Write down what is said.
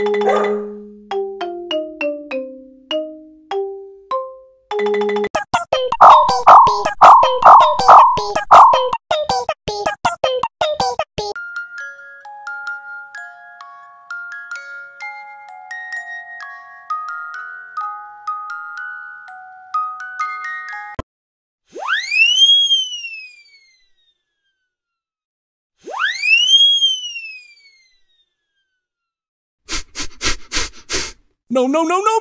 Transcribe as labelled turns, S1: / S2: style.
S1: Yeah. No, no, no,